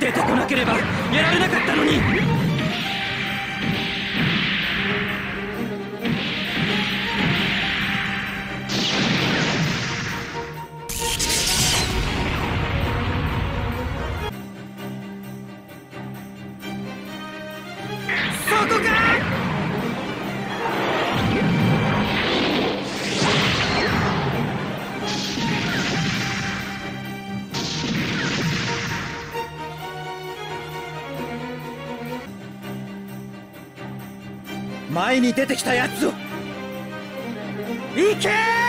出てこなければやられなかったのに前に出てきたやつを。行け